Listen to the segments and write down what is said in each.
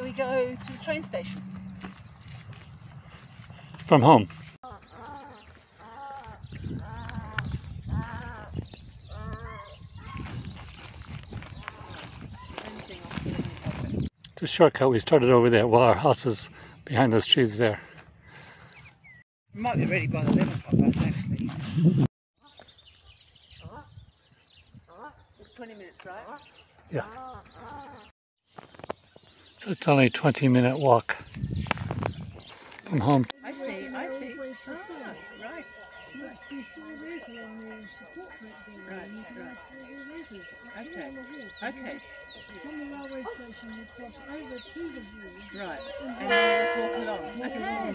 Here we go to the train station. From home. It's a shortcut. We started over there. Well, our house is behind those trees there. We might be ready by the 11 o'clock bus actually. It's 20 minutes, right? Yeah. So it's only a 20 minute walk from home. I see, I see. Ah, right. Right, see four rows along there is the portrait building. Right, and you can right. have four rivers. Okay, On the wall. So Okay, From the railway station, you cross over to the bridge. right. And And then just walk along.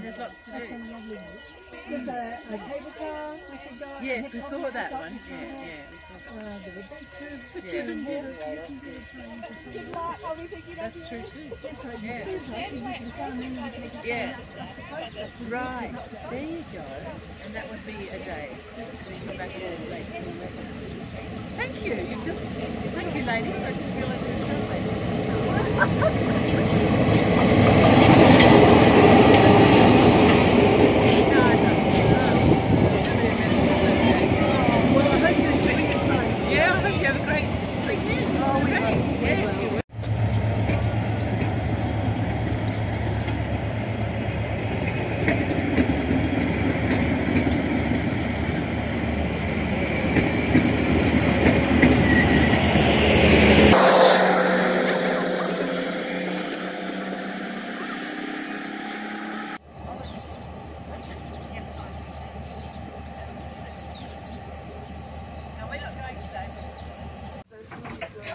Walk Okay, along. there's lots to That's do. a lovely walk. There's a, a cable car, I think, Yes, we saw that one. Yeah, yeah, we saw it. that. Uh, there were benches, Yeah. you can get a, you can get a train to see it. That's true too. Yes, so you Yeah. do that, and you can come in and take a train Yeah. up- up the coast, up to- Right, there you go. And that would be a day. And then come back all late. Thank you. You just thank you, ladies. I didn't realise you were travelling. No,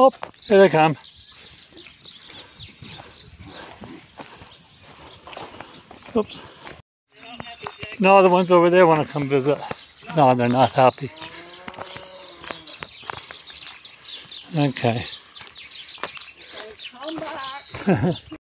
Oh, here they come. Oops. No, the ones over there want to come visit. No, they're not happy. Okay. Come back.